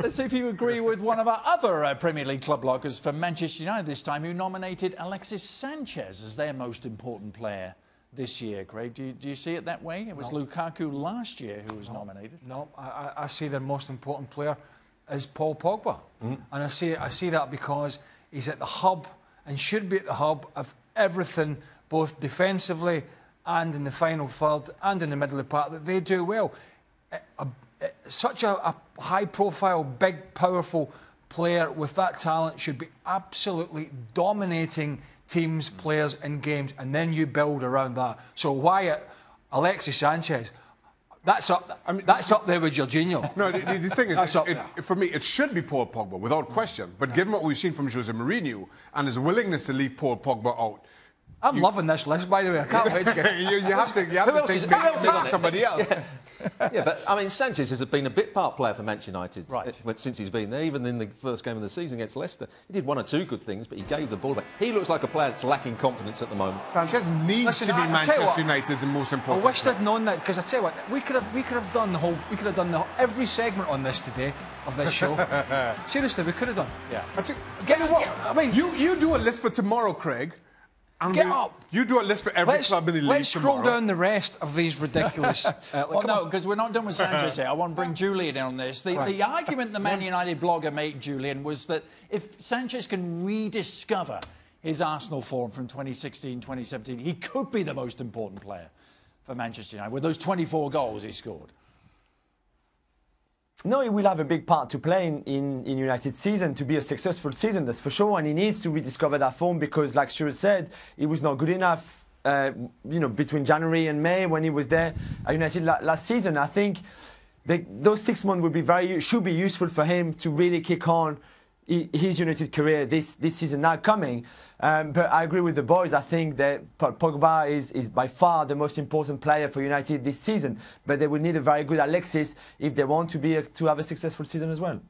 Let's see if you agree with one of our other uh, Premier League club bloggers for Manchester United this time, who nominated Alexis Sanchez as their most important player this year. Craig, do you, do you see it that way? It was no. Lukaku last year who was no. nominated. No, I, I see their most important player is Paul Pogba, mm. and I see I see that because he's at the hub and should be at the hub of everything, both defensively and in the final third and in the middle of the park that they do well. A, a, such a, a high profile, big, powerful player with that talent should be absolutely dominating teams, players, and games, and then you build around that. So why Alexis Sanchez? That's up. I mean, that's up there with Jorginho. No, the, the thing is, it, it, for me, it should be Paul Pogba without question. But given what we've seen from Jose Mourinho and his willingness to leave Paul Pogba out, I'm you, loving this list, by the way. I can't wait to get. you, you have to. You have who to think is, who else is somebody else. Yeah. yeah. but I mean, Sanchez has been a bit part player for Manchester United right. Eh, since he's been there. Even in the first game of the season against Leicester, he did one or two good things, but he gave the ball back. He looks like a player that's lacking confidence at the moment. Sanchez needs Listen, to be I, Manchester United's most important. I wish they'd known that because I tell you what, we could have we could have done the whole we could have done the, every segment on this today of this show. Seriously, we could have done. Yeah. Get, get, what, I mean, you you do a list for tomorrow, Craig. Get up. You do a list for every let's, club in the league. Let's scroll tomorrow. down the rest of these ridiculous. uh, well, no, because we're not done with Sanchez here. I want to bring Julian in on this. The, right. the argument the Man United blogger made, Julian, was that if Sanchez can rediscover his Arsenal form from 2016 2017, he could be the most important player for Manchester United with those 24 goals he scored. No, he will have a big part to play in, in, in United season to be a successful season, that's for sure. And he needs to rediscover that form because, like Stuart said, he was not good enough, uh, you know, between January and May when he was there at United last season. I think they, those six months would be very should be useful for him to really kick on his United career this, this season now coming. Um, but I agree with the boys. I think that Pogba is, is by far the most important player for United this season. But they will need a very good Alexis if they want to be a, to have a successful season as well.